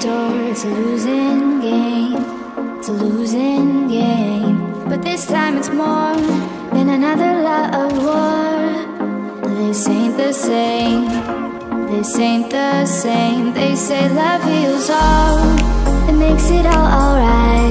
door. It's a losing game. It's a losing game. But this time it's more than another love war. This ain't the same. This ain't the same. They say love heals all. It makes it all alright.